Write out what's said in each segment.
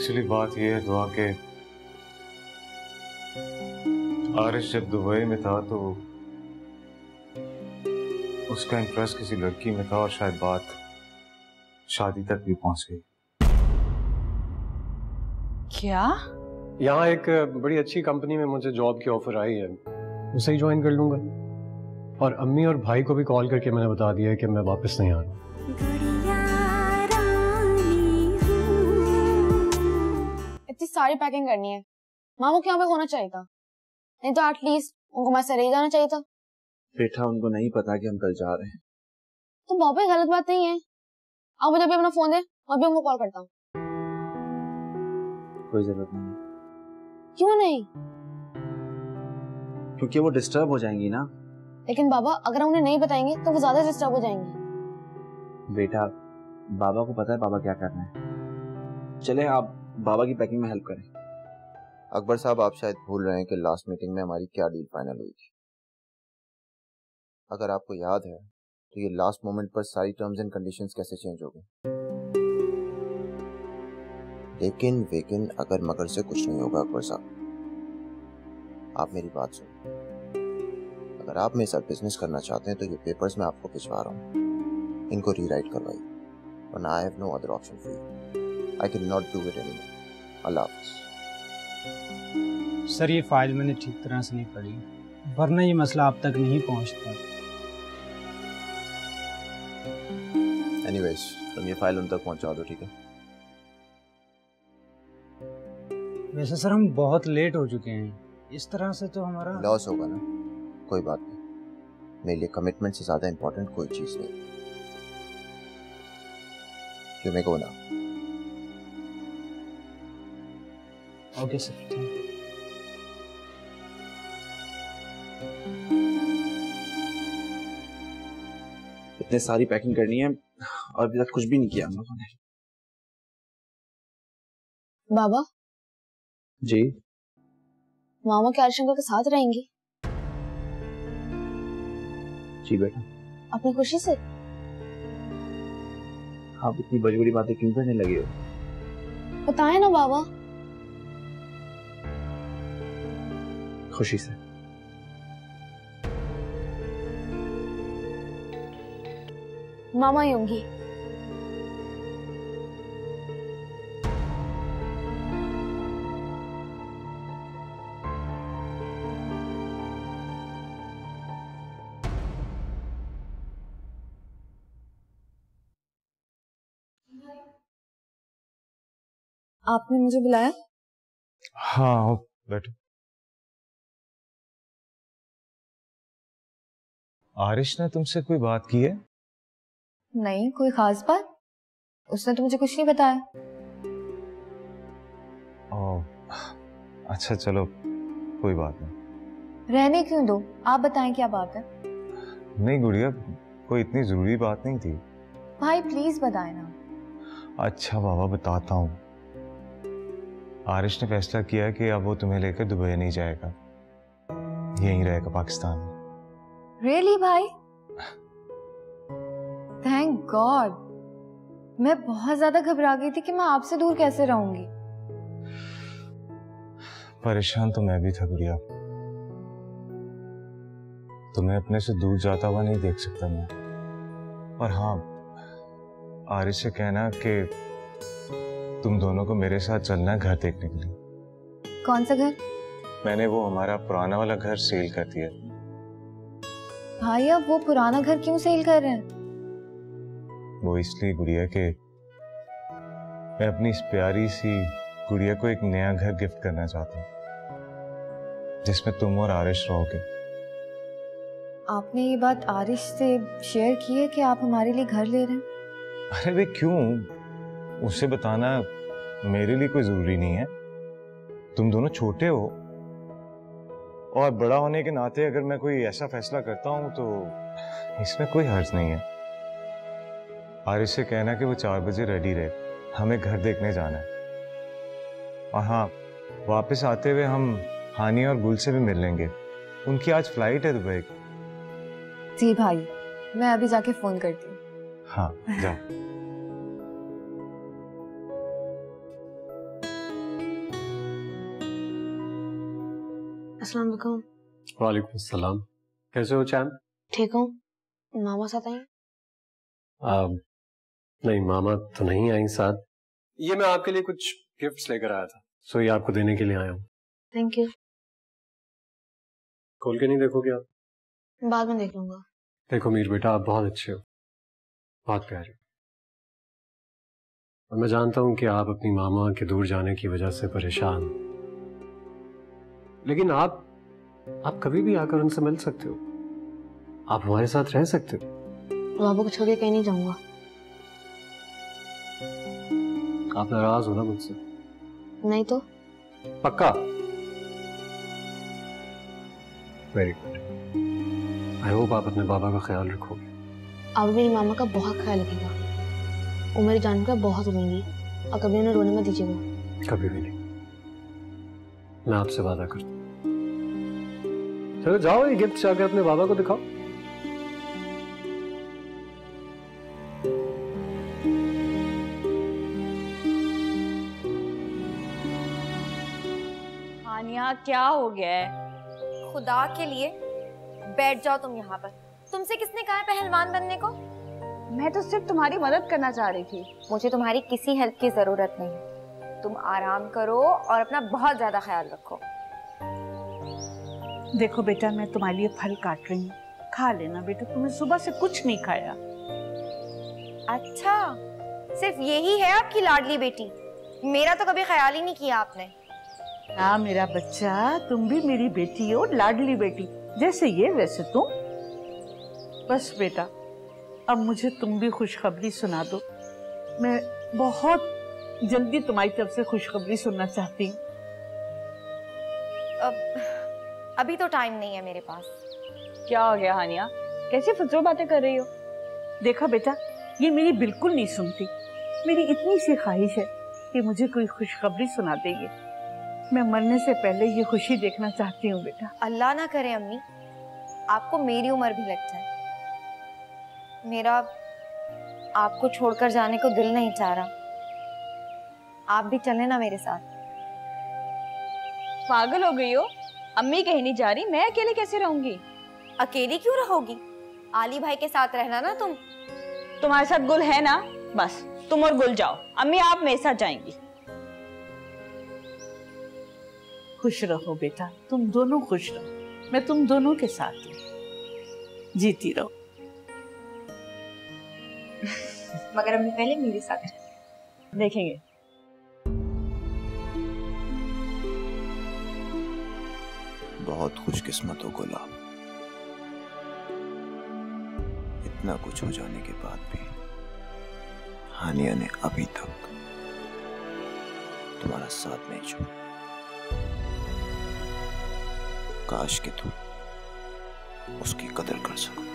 Actually बात यह है दुआ के। आरिश जब दुबई में था तो उसका इंटरेस्ट किसी लड़की में था और शायद बात शादी तक भी पहुँच गई। क्या? यहाँ एक बड़ी अच्छी कंपनी में मुझे जॉब की ऑफ़र आई है। उसे ही ज्वाइन कर लूँगा। और अम्मी और भाई को भी कॉल करके मैंने बता दिया है कि मैं वापस नहीं आ रहा। सारी पैकिंग करनी है। मामू के यहाँ पे होना चाहिए था? नहीं तो एटलीस्ट उनको मैं रह जाना चाहिए था। बेटा उनको नहीं पता कि हम कल जा रहे हैं। तो बाबा गलत बात नहीं है। आप मुझे अभी अपना फ़ोन दे मैं अभी उनको कॉल करता हूँ। कोई ज़रूरत नहीं क्यों नहीं? क्योंकि वो डिस्टर्ब हो जाएँगी ना। लेकिन बाबा अगर उन्हें नहीं बताएँगे तो वो ज़्यादा डिस्टर्ब हो जाएँगी। बेटा बाबा को पता है बाबा क्या कर रहे हैं। चले आप बाबा की पैकिंग में हेल्प करें। अकबर साहब, आप शायद भूल रहे हैं कि लास्ट मीटिंग में हमारी क्या डील फाइनल हुई थी। अगर आपको याद है तो ये लास्ट मोमेंट पर सारी टर्म्स एंड कंडीशंस कैसे चेंज हो गई? लेकिन, वेकिन, अगर मगर से कुछ नहीं होगा अकबर साहब। आप मेरी बात सुनो। अगर आप मेरे साथ बिज़नेस करना चाहते हैं तो ये पेपर्स मैं आपको भिजवा रहा हूँ। इनको रीराइट करवाइए। वरना I have no other option for you I can not do it अल्लाह हाफिज़ सर ये फ़ाइल मैंने ठीक तरह से नहीं पढ़ी। वरना ये मसला आप तक नहीं पहुँचता। एनीवेज तुम ये फ़ाइल उन तक पहुँचा दो ठीक है? वैसे सर हम बहुत लेट हो चुके हैं। इस तरह से तो हमारा लॉस होगा ना? कोई बात नहीं। मेरे लिए कमिटमेंट से ज़्यादा इंपॉर्टेंट कोई चीज़ नहीं। यू मे गो ना ओके सर थैंक यू इतने सारी पैकिंग करनी है और अभी तक कुछ भी नहीं किया हम लोगों ने बाबा? जी? मामा के आरिश के साथ रहेंगी। जी बेटा। अपनी खुशी से? आप इतनी बड़ी बड़ी बातें क्यों करने लगे हो? बताए ना बाबा। खुशी से। मामा ही। होंगी आपने मुझे बुलाया? हाँ बैठो। आरिश ने तुमसे कोई बात की है? नहीं कोई खास बात? उसने तो मुझे कुछ नहीं बताया। ओ, अच्छा चलो कोई बात नहीं। रहने क्यों दो? आप बताएँ क्या बात है? नहीं गुड़िया कोई इतनी ज़रूरी बात नहीं थी। भाई प्लीज़ बताए ना। अच्छा बाबा बताता हूँ। आरिश ने फैसला किया कि अब वो तुम्हें लेकर दुबई नहीं जाएगा। यहीं रहेगा पाकिस्तान। में रियली भाई? थैंक गॉड मैं बहुत ज़्यादा घबरा गई थी कि मैं आपसे दूर कैसे रहूँगी। परेशान तो मैं भी था गुड़िया तुम्हें अपने से दूर जाता हुआ नहीं देख सकता मैं। और हाँ आरिश से कहना कि तुम दोनों को मेरे साथ चलना है घर देखने के लिए। कौन सा घर? मैंने वो हमारा पुराना वाला घर सेल कर दिया। भाई अब वो पुराना घर क्यों सेल कर रहे हैं? वो इसलिए गुड़िया के मैं अपनी इस प्यारी सी गुड़िया को एक नया घर गिफ्ट करना चाहता हूँ जिसमें तुम और आरिश रहोगे। आपने ये बात आरिश से शेयर की है कि आप हमारे लिए घर ले रहे हैं? अरे वे क्यों? उसे बताना मेरे लिए कोई ज़रूरी नहीं है। तुम दोनों छोटे हो। और बड़ा होने के नाते अगर मैं कोई ऐसा फैसला करता हूँ तो इसमें कोई हर्ज नहीं है। आरिश से कहना कि वो चार बजे रेडी रहे। हमें घर देखने जाना है। और हाँ वापस आते हुए हम हानि और गुल से भी मिल लेंगे। उनकी आज फ़्लाइट है दुबई। की जी भाई मैं अभी जाके फ़ोन करती हूँ। हाँ जाओ। अस्सलाम वालेकुम। वालेकुम सलाम कैसे हो चैन ठीक हूँ। मामा साथ आई नहीं मामा तो नहीं आई साथ। ये मैं आपके लिए कुछ गिफ्ट्स लेकर आया था। सो ये आपको देने के लिए आया हूँ। थैंक यू खोल के नहीं देखोगे आप? बाद में देख लूँगा। देखो मीर बेटा आप बहुत अच्छे हो। बहुत प्यारे हो। और मैं जानता हूँ कि आप अपनी मामा के दूर जाने की वजह से परेशान हो। लेकिन आप आप कभी भी आकर उनसे मिल सकते हो। आप हमारे साथ रह सकते हो। बाबू को छोड़ के कहीं नहीं जाऊँगा। आप नाराज़ हो ना मुझसे? नहीं तो? पक्का? वेरी गुड आई होप आप अपने बाबा का ख्याल रखोगे। अब मेरी मामा का बहुत ख्याल रखेगा। वो मेरी जान का बहुत रोएँगी और कभी उन्हें रोने में दीजिएगा। कभी भी नहीं। मैं आपसे वादा करता हूँ। चलो जाओ ये गिफ्ट जाकर अपने बाबा को दिखाओ। हानिया क्या हो गया है? खुदा के लिए बैठ जाओ तुम यहाँ पर। तुमसे किसने कहा है पहलवान बनने को? मैं तो सिर्फ़ तुम्हारी मदद करना चाह रही थी। मुझे तुम्हारी किसी हेल्प की ज़रूरत नहीं। तुम आराम करो और अपना बहुत ज़्यादा ख्याल रखो। देखो बेटा मैं तुम्हारे लिए फल काट रही हूँ। खा लेना बेटा तुमने सुबह से कुछ नहीं खाया। अच्छा सिर्फ़ यही है आपकी लाडली बेटी? मेरा तो कभी ख्याल ही नहीं किया आपने। हाँ मेरा बच्चा तुम भी मेरी बेटी हो लाडली बेटी। जैसे ये वैसे तुम। बस बेटा अब मुझे तुम भी खुशखबरी सुना दो। मैं बहुत जल्दी तुम्हारी तरफ़ से खुशखबरी सुनना चाहती हूँ। अब अभी तो टाइम नहीं है मेरे पास। क्या हो गया हानिया? कैसी फजूल बातें कर रही हो? देखा बेटा ये मेरी बिल्कुल नहीं सुनती। मेरी इतनी सी ख्वाहिश है कि मुझे कोई खुशखबरी सुना देगी। मैं मरने से पहले ये खुशी देखना चाहती हूँ बेटा। अल्लाह ना करे अम्मी आपको मेरी उम्र भी लगता है। मेरा आपको छोड़कर जाने को दिल नहीं चाह रहा। आप भी चले ना मेरे साथ। पागल हो गई हो। अम्मी कहीं नहीं जा रही मैं अकेले कैसे रहूँगी? अकेली क्यों रहोगी? आली भाई के साथ रहना ना तुम। तुम्हारे साथ गुल है ना? बस तुम और गुल जाओ। अम्मी आप मेरे साथ जाएँगी। खुश रहो बेटा तुम दोनों खुश रहो। मैं तुम दोनों के साथ हूँ। जीती रहो। मगर अम्मी पहले मेरे साथ देखेंगे। बहुत खुशकिस्मत हो गुलाब। इतना कुछ हो जाने के बाद भी हानिया ने अभी तक तुम्हारा साथ नहीं छोड़ा। काश कि तुम उसकी कदर कर सको।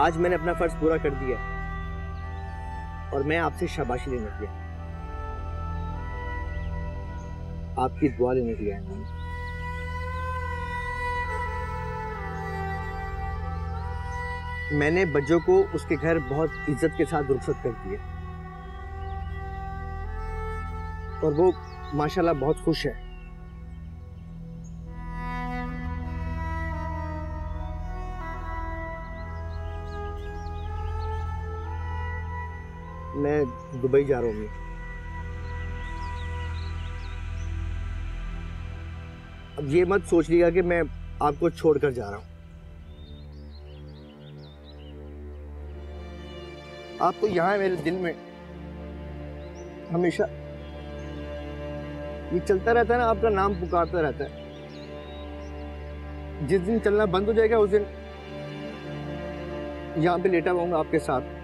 आज मैंने अपना फ़र्ज़ पूरा कर दिया और मैं आपसे शाबाशी लेने गया आपकी दुआ लेने के लिए आया हूँ। मैंने बज्जो को उसके घर बहुत इज़्ज़त के साथ रुखसत कर दिया। और वो माशाल्लाह बहुत खुश है। मैं दुबई जा रहा हूँ अब ये मत सोच लिया कि मैं आपको छोड़कर जा रहा हूँ। आप तो यहाँ है मेरे दिल में। हमेशा ये चलता रहता है ना, आपका नाम पुकारता रहता है। जिस दिन चलना बंद हो जाएगा, उस दिन यहाँ पे लेटा रहूँगा आपके साथ।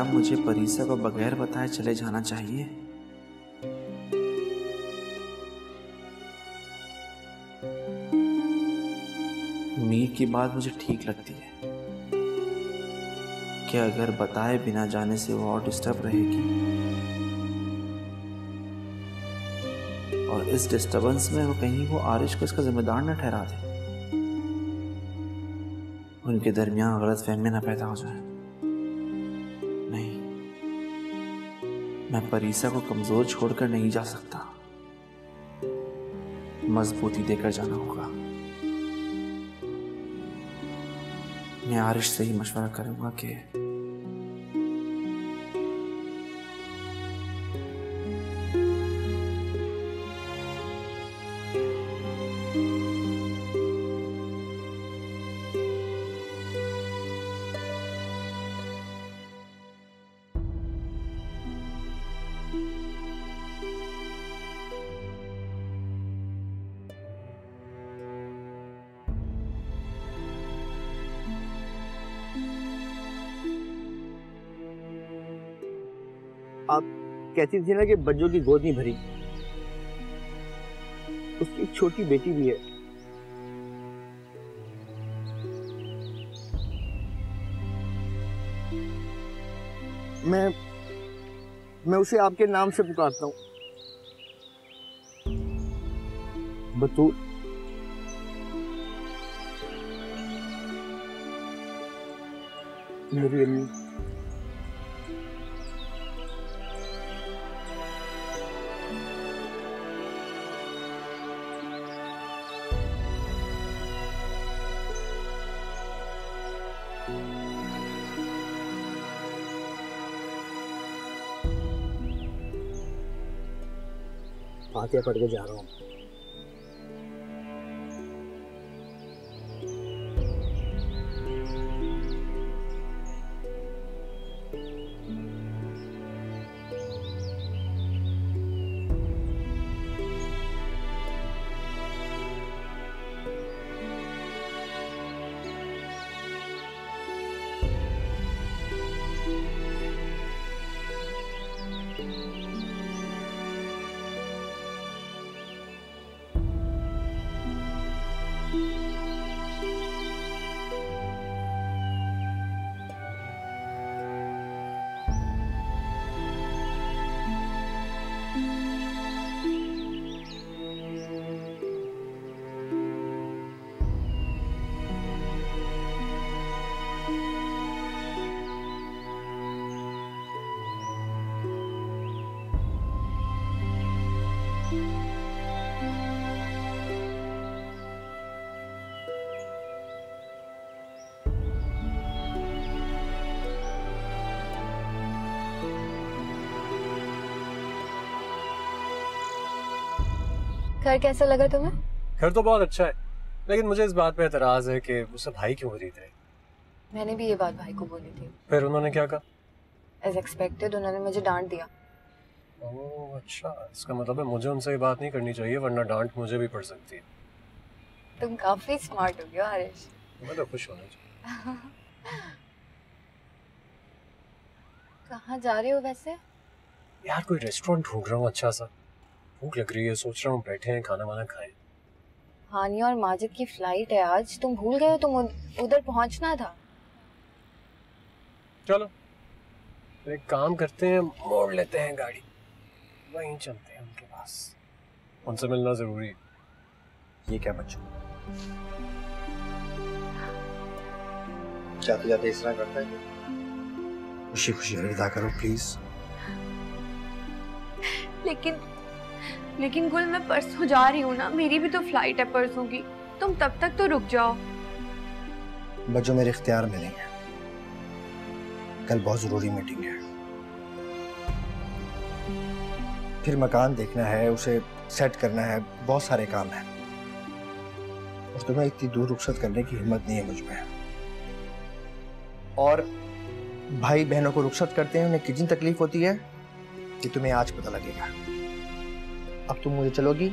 क्या मुझे परीसा को बगैर बताए चले जाना चाहिए? मीर की बात मुझे ठीक लगती है। कि अगर बताए बिना जाने से वो और डिस्टर्ब रहेगी? और इस डिस्टरबेंस में वो कहीं वो आरिश को इसका जिम्मेदार न ठहरा दे। उनके दरमियान गलत फहमी ना पैदा हो जाए। मैं परीसा को कमज़ोर छोड़कर नहीं जा सकता। मजबूती देकर जाना होगा। मैं आरिश से ही मशवरा करूँगा कि आप कहती थी ना कि बच्चों की गोद नहीं भरी। उसकी एक छोटी बेटी भी है। मैं मैं उसे आपके नाम से पुकारता हूँ। बतूल। मेरी अम्मी। फातिहा पढ़ के जा रहा हूँ। घर कैसा लगा तुम्हें? घर तो बहुत अच्छा है लेकिन मुझे इस बात पे एतराज़ है कि मुझसे भाई क्यों खरीद रहे मैंने भी ये बात भाई को बोली थी। फिर उन्होंने क्या कहा? एज एक्सपेक्टेड उन्होंने मुझे डांट दिया। ओह अच्छा इसका मतलब है मुझे उनसे ये बात नहीं करनी चाहिए वरना डांट मुझे भी पड़ सकती है। तुम काफ़ी स्मार्ट हो गए आरिश मैं तो खुश होना चाहिए। कहाँ जा रहे हो वैसे? यार कोई रेस्टोरेंट ढूंढ रहा हूँ अच्छा सा। भूख लग रही है सोच रहा हूँ बैठे हैं खाना वाना खाएँ। हानिया और माजिद की फ़्लाइट है आज। तुम भूल गए हो तुम उधर पहुँचना था। चलो। एक काम करते हैं मोड़ लेते हैं गाड़ी। वहीं चलते हैं उनके पास। उनसे मिलना ज़रूरी है। ये क्या बच्चों? जाते जाते इस तरह करता है खुशी खुशी अलविदा करो प्लीज़ लेकिन लेकिन गुल, मैं परसों जा रही हूँ ना, मेरी भी तो फ़्लाइट है परसों की। तुम तब तक तो रुक जाओ। बच्चों मेरे इख्तियार में नहीं है। कल बहुत ज़रूरी मीटिंग है। फिर मकान देखना है, उसे सेट करना है, बहुत सारे काम हैं। और तुम्हें इतनी दूर रुखसत करने की हिम्मत नहीं है मुझमें। और भाई बहनों को रुखसत करते हैं, उन्हें कितनी तकलीफ़ होती है कि तुम्हें आज पता लगेगा। अब तुम मुझे चलोगी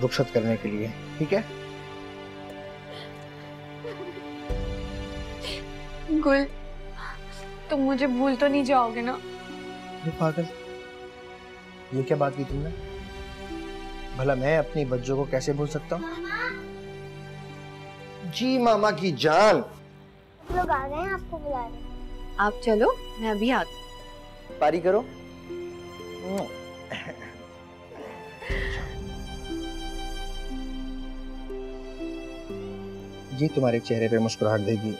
रुखसत करने के लिए ठीक है? गुल तुम मुझे भूल तो नहीं जाओगे ना? अरे पागल ये क्या बात की तुमने? भला मैं अपनी बच्चों को कैसे भूल सकता हूँ? जी मामा की जान। लोग आ गए हैं आपको बुला रहे हैं। आप चलो मैं अभी आती पारी करो। ये तुम्हारे चेहरे पे मुस्कुराहट देगी।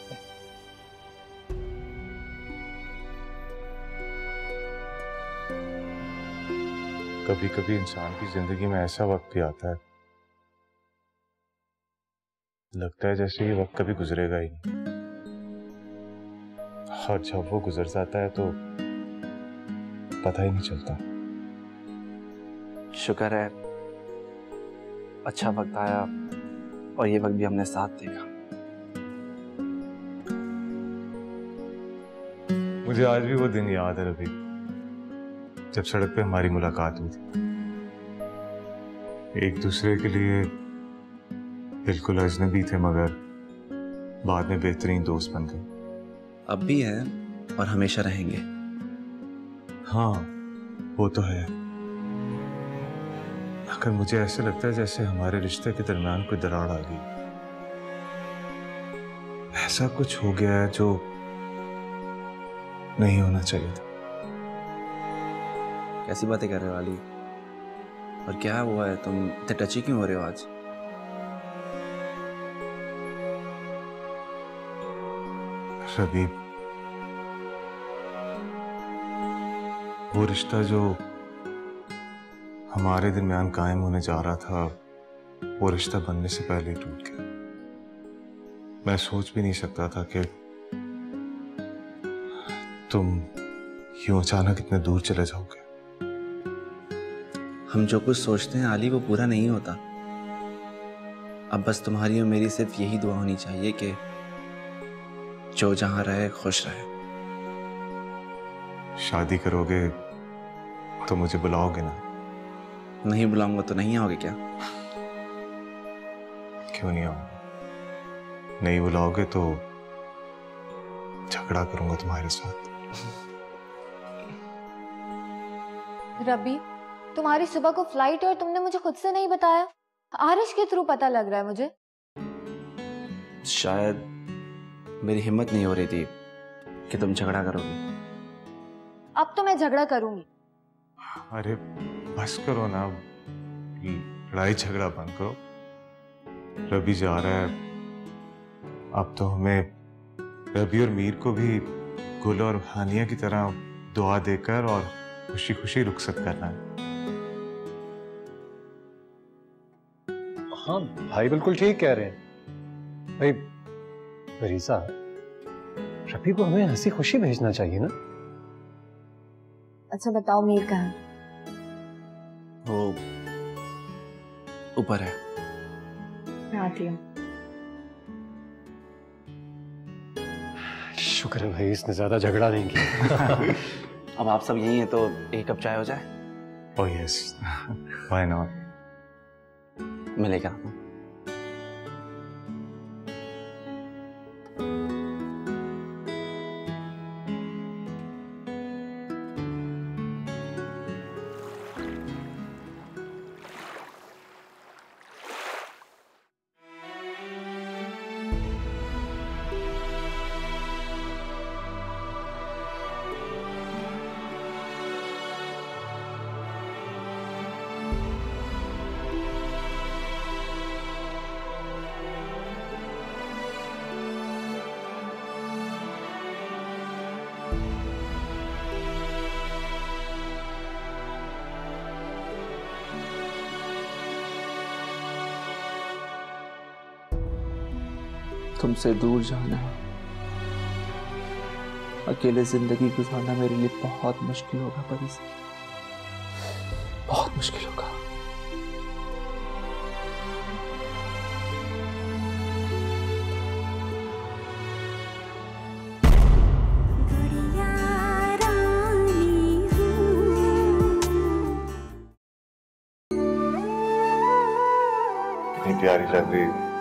कभी कभी इंसान की ज़िंदगी में ऐसा वक्त भी आता है। लगता है जैसे ये वक्त कभी गुजरेगा ही नहीं। और जब वो गुजर जाता है तो पता ही नहीं चलता। शुक्र है अच्छा वक्त आया और ये वक्त भी हमने साथ देखा। मुझे आज भी वो दिन याद है रवि जब सड़क पे हमारी मुलाकात हुई थी। एक दूसरे के लिए बिल्कुल अजनबी थे मगर बाद में बेहतरीन दोस्त बन गए। अब भी है और हमेशा रहेंगे। हाँ वो तो है। अगर मुझे ऐसे लगता है जैसे हमारे रिश्ते के दरमियान कोई दरार आ गई। ऐसा कुछ हो गया है जो नहीं होना चाहिए था। कैसी बातें कर रहे हो अली और क्या हुआ है? तुम इतने टची क्यों हो रहे हो आज? रबी वो रिश्ता जो हमारे दरमियान कायम होने जा रहा था वो रिश्ता बनने से पहले टूट गया। मैं सोच भी नहीं सकता था कि तुम यूँ अचानक इतने दूर चले जाओगे? हम जो कुछ सोचते हैं आली वो पूरा नहीं होता। अब बस तुम्हारी और मेरी सिर्फ़ यही दुआ होनी चाहिए कि जो जहाँ रहे खुश रहे। शादी करोगे तो मुझे बुलाओगे ना? नहीं बुलाऊँगा तो नहीं आओगे क्या? क्यों नहीं आऊँगा नहीं बुलाओगे तो झगड़ा करूँगा तुम्हारे साथ। रबी तुम्हारी सुबह को फ़्लाइट है और तुमने मुझे खुद से नहीं बताया। आरिश के थ्रू पता लग रहा है मुझे। शायद मेरी हिम्मत नहीं हो रही थी कि तुम झगड़ा करोगे। अब तो मैं झगड़ा करूँगी। अरे बस करो ना। लड़ाई झगड़ा बंद करो। रबी जा रहा है। अब तो हमें रबी और मीर को भी गुल और हानिया की तरह दुआ देकर और खुशी खुशी रुखसत करना है। हाँ भाई बिल्कुल ठीक कह रहे हैं। भाई फरीसा रफी को हमें हँसी खुशी भेजना चाहिए ना? अच्छा बताओ मीर कहा वो ऊपर है। मैं आती हूँ। शुक्र है भाई इसने ज़्यादा झगड़ा नहीं किया। अब आप सब यही हैं तो एक कप चाय हो जाए। ओह यस व्हाई नॉट मैं तुमसे दूर जाना। अकेले ज़िंदगी गुजारना मेरे लिए बहुत मुश्किल होगा परिस बहुत मुश्किल होगा। कितनी प्यारी लग रही हो।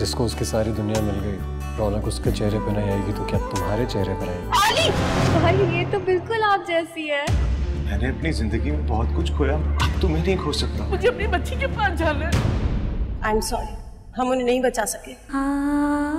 जिसको उसकी सारी दुनिया मिल गई रौनक उसके चेहरे पे नहीं आएगी तो क्या तुम्हारे चेहरे पर आएगी? भाई ये तो बिल्कुल आप जैसी है। मैंने अपनी ज़िंदगी में बहुत कुछ खोया अब तुम्हें नहीं खो सकता। मुझे अपनी बच्ची के पास जाना है। आई एम सॉरी हम उन्हें नहीं बचा सके। जिसे